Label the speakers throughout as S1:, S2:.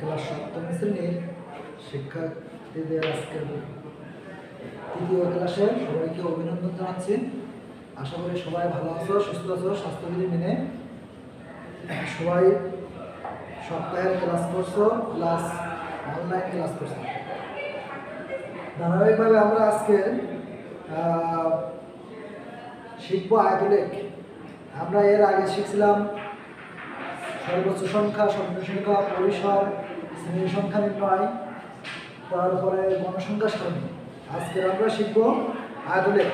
S1: class সপ্তম শ্রেণীর শিক্ষার্থীদের আজকের তৃতীয় ক্লাসে সবাইকে অভিনন্দন জানাচ্ছি আশা করি সবাই ভালো আছো সুস্থ আছো স্বাস্থ্যবিধি মেনে সবাই সপ্তাহের ক্লাস করছো প্লাস অনলাইন ক্লাস করছো ধারাবাহিকভাবে আমরা আজকে শিখবো আয়তলেখ আমরা এর আগে শিখছিলাম সর্বোচ্চ সংখ্যা সংখ্যা পরিসর শ্রেণীর সংখ্যা নির্ণয় তারপরে গণসংখ্যা সারণী আজকে আমরা শিখব আয়তলেখ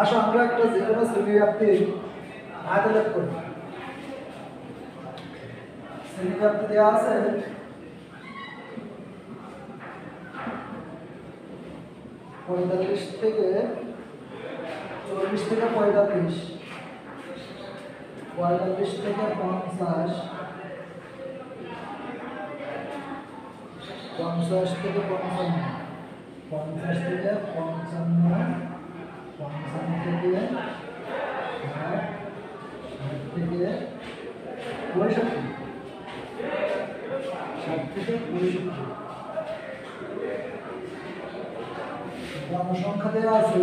S1: আসো আমরা একটা যে কোনো শ্রেণীব্যাপ্তির আয়তলেখ করব শ্রেণীব্যাপ্তি দেওয়া আছে পঁয়তাল্লিশ থেকে চল্লিশ থেকে পঁয়তাল্লিশ পঁয়তাল্লিশ থেকে পঞ্চাশ পঞ্চাশ থেকে পঞ্চান্ন পঞ্চাশ থেকে পঞ্চান্ন পঞ্চান্ন থেকে ষাট ষাট থেকে পঁয়ষট্টি ষাট থেকে পঁয়ষট্টি জনসংখ্যা দেওয়া আছে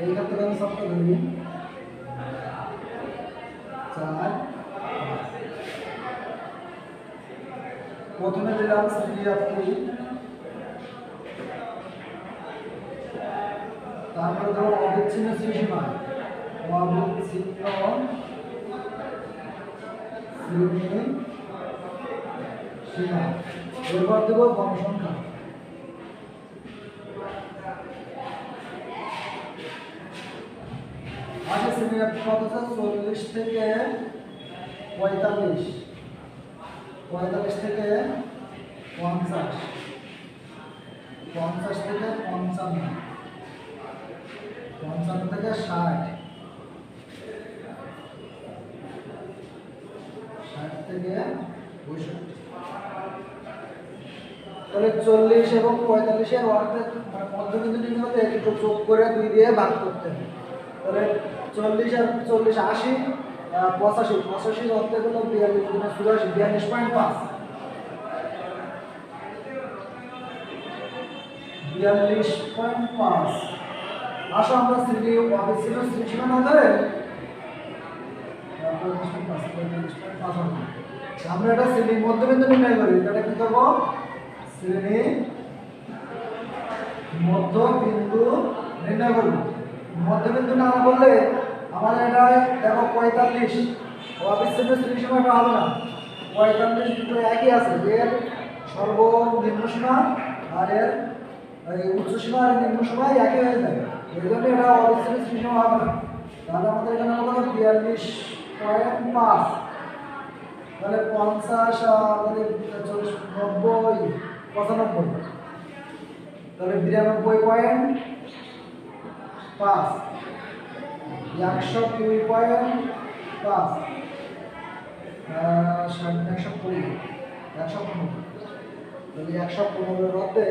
S1: এইখান থেকে আমি চার প্রথমে দিলাম তারপরে ধরো অবিচ্ছিন্ন সীমা অবিচ্ছিন্ন সীমা এরপর দেবো সব চল্লিশ থেকে পঁয়তাল্লিশ পঁয়তাল্লিশ থেকে পঞ্চাশ পঞ্চাশ থেকে পঞ্চান্ন পঞ্চান্ন থেকে ষাট ষাট থেকে তাহলে চল্লিশ এবং পঁয়তাল্লিশের অর্ধেক মধ্যবিন্দু একটু করে দুই দিয়ে ভাগ করতে হবে তাহলে চল্লিশ আর চল্লিশ আশি পঁচাশি পঁচাশি অর্থে হলো বিয়াল্লিশ গুণ চুরাশি বিয়াল্লিশ পয়েন্ট পাঁচ বিয়াল্লিশ পয়েন্ট পাঁচ আসো আমরা শ্রী ছিল শ্রী সীমানা ধরে আমরা এটা শ্রেণীর মধ্যবিন্দু নির্ণয় করি এটা কি করবো শ্রেণী মধ্যবিন্দু নির্ণয় করবো মধ্যবিন্দু না বললে আমাদের এটা দেখো পঁয়তাল্লিশ অবিচ্ছিন্ন সময়টা হবে না পঁয়তাল্লিশ দুটো একই আছে এর সর্বনিম্ন সীমা আর এর উচ্চ সীমা আর নিম্ন সীমায় একই হয়ে যায় এই জন্য এটা অবিচ্ছিন্ন সময় হবে না তাহলে আমাদের এখানে না বিয়াল্লিশ পয়েন্ট পাঁচ তাহলে পঞ্চাশ আমাদের নব্বই পঁচানব্বই তাহলে বিরানব্বই পয়েন্ট পাঁচ একশো কুড়ি পয়েন্ট পাঁচ একশো কুড়ি একশো পনেরো তাহলে একশো পনেরো মধ্যে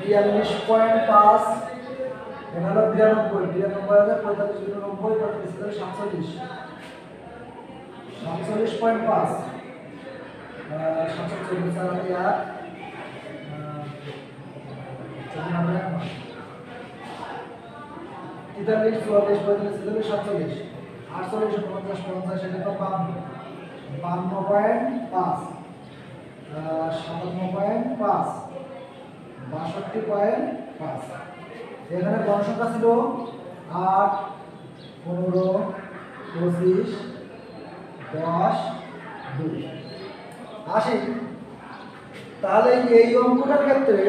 S1: বিয়াল্লিশ পয়েন্ট পাঁচ এটা বিরানব্বই বিরানব্বই হাজার পঁয়তাল্লিশ বিরানব্বই পঁয়তাল্লিশ সাতচল্লিশ সাতচল্লিশ পয়েন্ট পাঁচ তেতাল্লিশ চুয়াল্লিশ পঁয়তাল্লিশ ছেচল্লিশ সাতচল্লিশ আটচল্লিশ উনপঞ্চাশ পঞ্চাশ এটা তো বান্ন পয়েন্ট পাঁচ সাতান্ন পয়েন্ট পাঁচ বাষট্টি পয়েন্ট পাঁচ এখানে গণসংখ্যা ছিল আট পনেরো পঁচিশ দশ দুই আসি তাহলে এই অঙ্কটার ক্ষেত্রে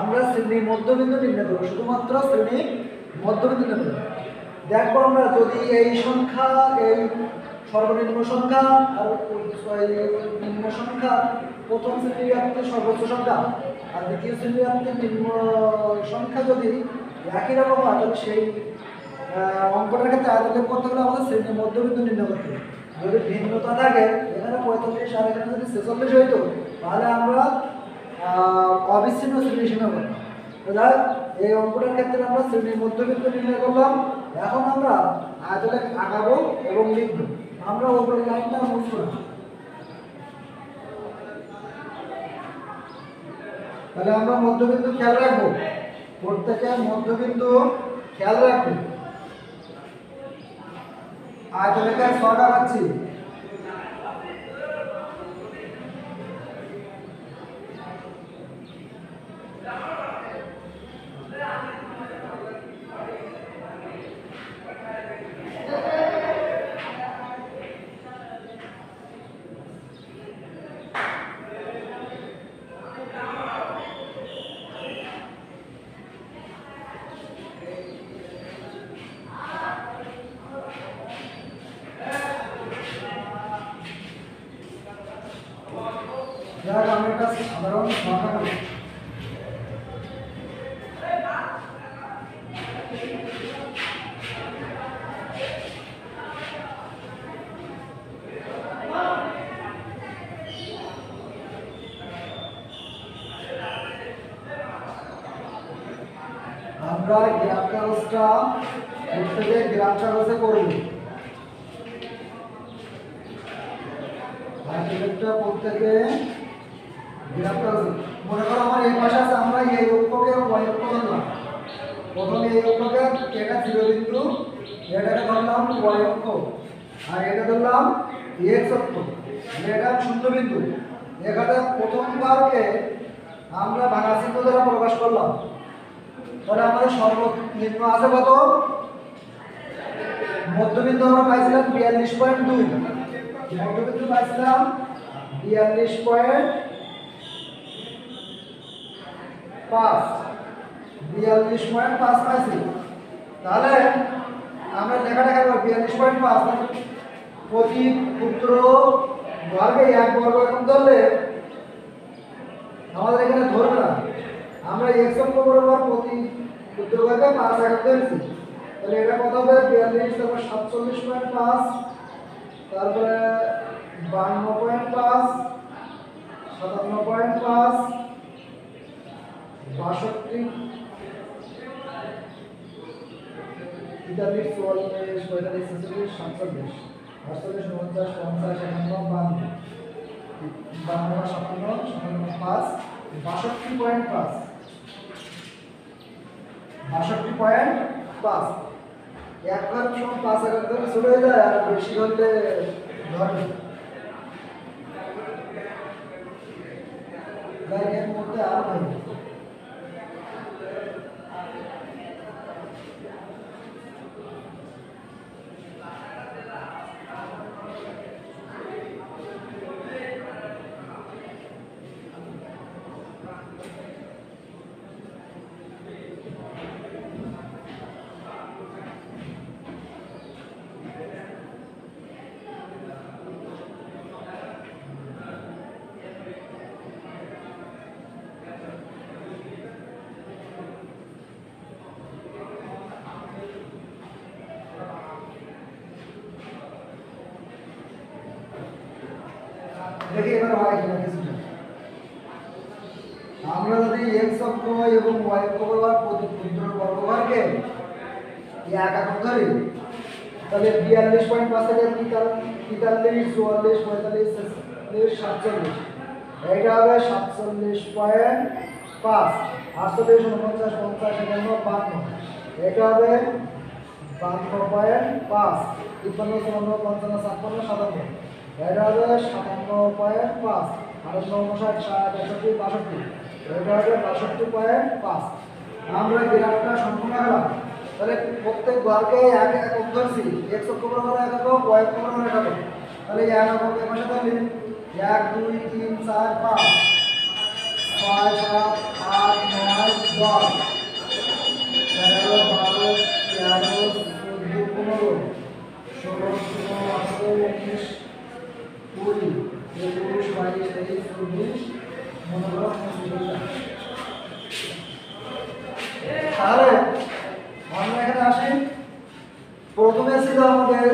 S1: আমরা শ্রেণীর মধ্যবিন্দু নির্ণয় করবো শুধুমাত্র শ্রেণী মধ্যবিন্দু নির্ণয় করবো দেখবো আমরা যদি এই সংখ্যা এই সর্বনিম্ন সংখ্যা আর নিম্ন সংখ্যা প্রথম শ্রেণীর আপনি সর্বোচ্চ সংখ্যা আর দ্বিতীয় শ্রেণীর আপনি নিম্ন সংখ্যা যদি একই রকম হয় সেই অঙ্কটার ক্ষেত্রে আয়োজন করতে গেলে আমাদের শ্রেণীর মধ্যবিন্দু নির্ণয় করতে হবে যদি ভিন্নতা থাকে এখানে পঁয়তাল্লিশ আর এখানে যদি ছেচল্লিশ হইতো তাহলে আমরা অবিচ্ছিন্ন শ্রেণীসীমা করতাম যাক এই অঙ্কটার ক্ষেত্রে আমরা শ্রেণীর মধ্যবিন্দু নির্ণয় করলাম এখন আমরা আয়তলে আঁকাবো এবং লিখব আমরা ওপরে লাইনটা মুছবো না তাহলে আমরা মধ্যবিন্দু খেয়াল রাখবো প্রত্যেকের মধ্যবিন্দু খেয়াল রাখবো আয়তন এখানে ছটা পাচ্ছি আমরা গ্রাফ কাগজটা লিখতে গ্রাফ কাগজে করব এই অক্ষকে ওয়াই অক্ষ ধরলাম এটা ধরলাম আর এটা ধরলাম এক্স অক্ষ মানে এটা শূন্য বিন্দু প্রথমবারকে আমরা ভাঙা দ্বারা প্রকাশ করলাম ওটা আমাদের সর্বনিম্ন আছে কত মধ্যবিন্দু আমরা পাইছিলাম বিয়াল্লিশ পয়েন্ট দুই মধ্যবিন্দু পাইছিলাম বিয়াল্লিশ পয়েন্ট পাঁচ বিয়াল্লিশ পয়েন্ট পাঁচ পাইছি তাহলে আমরা লেখাটা কেন বিয়াল্লিশ পয়েন্ট পাঁচ প্রতি পুত্র বর্গে এক বর্গ এখন ধরলে আমাদের এখানে ধরবে না আমরা এক্স অক্ষ বরাবর প্রতি উদ্যোগকে পাঁচ একক পেয়েছি তাহলে এটা কত হবে বিয়াল্লিশ তারপর সাতচল্লিশ পয়েন্ট পাঁচ তারপরে বান্ন পয়েন্ট পাঁচ সাতান্ন পয়েন্ট পাঁচ বাষট্টি তেতাল্লিশ সাতচল্লিশ পঞ্চাশ পাঁচ বাষট্টি পয়েন্ট পাঁচ বাষট্টি পয়েন্ট পাঁচ এক ঘর সমান পাঁচ হাজার চলে যায় আর বেশি হলে ধরে মধ্যে আর দেখি এবার হয় কিনা কিছুটা আমরা যদি এক্স অক্ষ এবং ওয়াই অক্ষ ব্যবহার প্রতি ক্ষুদ্র বর্গভারকে এক এখন তাহলে বিয়াল্লিশ পয়েন্ট পাঁচ থেকে তেতাল্লিশ চুয়াল্লিশ পঁয়তাল্লিশ সাতচল্লিশ এটা হবে সাতচল্লিশ পয়েন্ট পাঁচ আটচল্লিশ উনপঞ্চাশ পঞ্চাশ একান্ন বান্ন এটা হবে বান্ন পয়েন্ট পাঁচ তিপ্পান্ন চুয়ান্ন পঞ্চান্ন ছাপ্পান্ন সাতান্ন ষোলো পয়েন্ট পাঁচ বাষট্টি বাষট্টি পয়েন্ট পাঁচ আমরা তাহলে প্রত্যেক এক এক এক তাহলে এক দুই তিন চার পাঁচ ছয় সাত আট নয় বারো তেরো পনেরো ষোলো সতেরো আঠারো উনিশ কুড়ি একুশ বাইশ তেইশ চব্বিশ মনোগ্রাম পঁচিশ তাহলে আমরা এখানে আসি প্রথমে ছিল আমাদের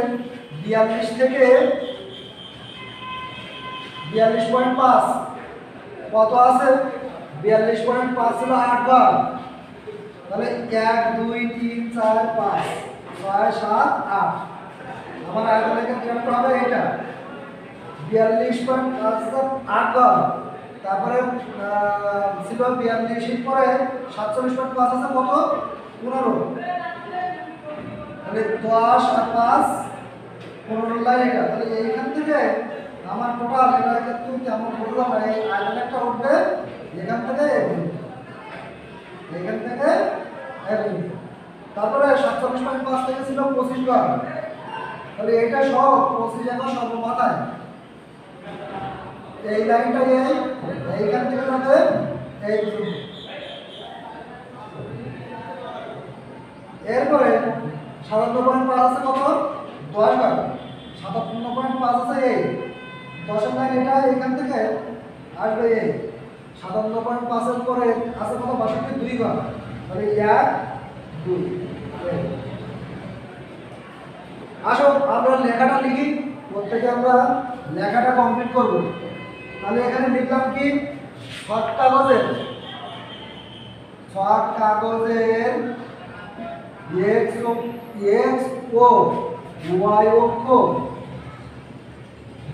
S1: বিয়াল্লিশ থেকে বিয়াল্লিশ পয়েন্ট পাঁচ কত আছে বিয়াল্লিশ পয়েন্ট পাঁচ ছিল আট বার তাহলে এক দুই তিন চার পাঁচ ছয় সাত আট আমার আয়তন এখানে হবে এটা বিয়াল্লিশ পয়েন্ট আট গড় তারপরে ছিল বিয়াল্লিশের পরে সাতচল্লিশ পয়েন্ট পাঁচ আছে কত পনেরো তাহলে দশ আর পাঁচ পনেরো লাইন এটা তাহলে এইখান থেকে আমার টোটাল এটা কিন্তু তেমন বললাম এই আইলাইন একটা উঠবে এখান থেকে এখান থেকে তারপরে সাতচল্লিশ পয়েন্ট পাঁচ থেকে ছিল পঁচিশ গড় তাহলে এটা সব পঁচিশ এখন এই লাইনটা এইখান থেকে হবে এই এরপরে সাতান্ন পয়েন্ট পাঁচ আছে কত দশ বার সাতান্ন পয়েন্ট পাঁচ আছে এই দশের লাইন এটা এখান থেকে আসবে এই সাতান্ন পয়েন্ট পাঁচের পরে আছে কত বাষট্টি দুই বার তাহলে এক দুই আসো আমরা লেখাটা লিখি প্রত্যেকে আমরা লেখাটা কমপ্লিট করবো তাহলে এখানে লিখলাম কি ছট কাগজের ছট কাগজের এক্স ও এক্স ও ওয়াই অক্ষ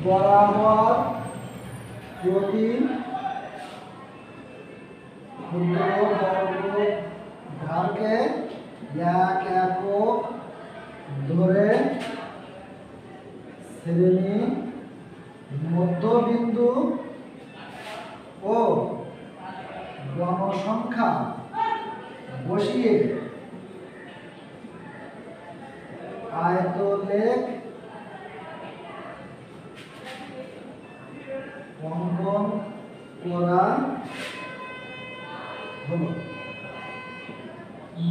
S1: বরাবর প্রতি ক্ষুদ্র ধারকে এক একক ধরে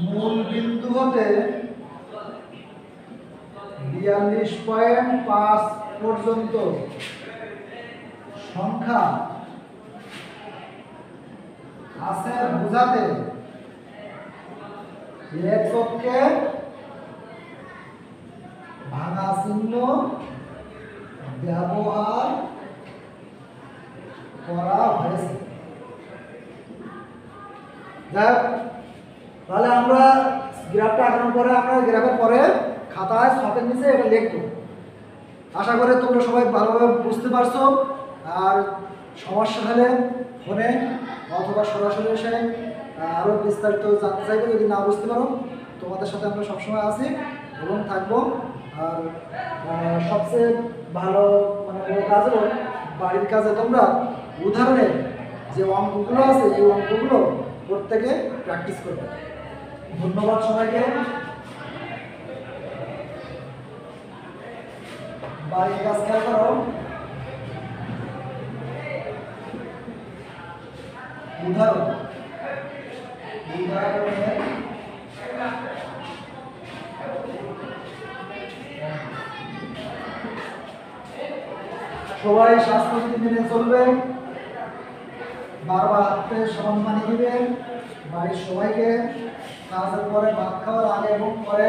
S1: মূল বিন্দু হতে বিয়াল্লিশ পয়েন্ট পাঁচ পর্যন্ত সংখ্যা আছে বোঝাতে লেখককে ভাঙা চিহ্ন ব্যবহার করা হয়েছে যাই তাহলে আমরা গ্রাফটা আঁকানোর পরে আমরা গ্রাফের পরে খাতায় সাথে নিচে এটা লিখবো আশা করে তোমরা সবাই ভালোভাবে বুঝতে পারছো আর সমস্যা হলে ফোনে অথবা সরাসরি এসে আরও বিস্তারিত জানতে চাইবে যদি না বুঝতে পারো তোমাদের সাথে আমরা সবসময় আছি এবং থাকবো আর সবচেয়ে ভালো মানে কোনো কাজ বাড়ির কাজে তোমরা উদাহরণে যে অঙ্কগুলো আছে এই অঙ্কগুলো প্রত্যেকে প্র্যাকটিস করবে ধন্যবাদ সবাইকে বাড়ির কাজ খেয়াল করো উদাহরণ সবাই স্বাস্থ্যবিধি মেনে চলবেন বারবার হাতে সমান দিবেন বাড়ির সবাইকে কাজের পরে ভাত খাওয়ার আগে এবং পরে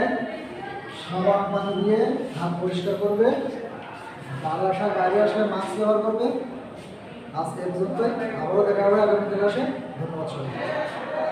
S1: সাবান পানি দিয়ে হাত পরিষ্কার করবে বাড়ি আসা গাড়ি আসলে মাস্ক ব্যবহার করবে আজকে পর্যন্ত আবারও দেখা হবে আগামী আসে ধন্যবাদ সবাই